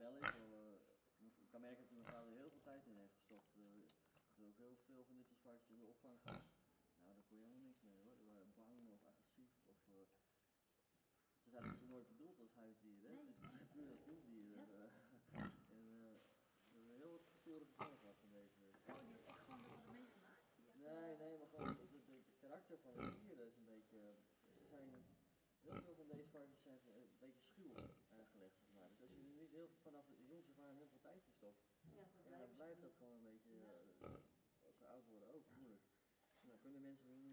uh, ik kan merken dat mijn vader heel veel tijd in heeft gestopt. Uh, er ook heel veel van dit soort varkens in de opvang gehad. Nou, daar kon je helemaal niks mee hoor. Waren bang of agressief of... Uh, ze zijn natuurlijk nooit bedoeld als huisdier, hè? Nee. Het is puur als proefdier. Ja. Uh, en uh, we hebben heel wat gestoorde gevallen gehad van deze. Oh, die heeft echt gewoon dat meegemaakt. Ja. Nee, nee, maar gewoon het, het, het karakter van de dieren is een beetje. Ze zijn, heel veel van deze varkens zijn een beetje schuw aangelegd, zeg maar. Heel, vanaf de jongste van heel veel tijd in stopt, Ja, dan ja, dan blijft dat gewoon een beetje, eh, als ze oud worden ook, moeilijk. En dan kunnen mensen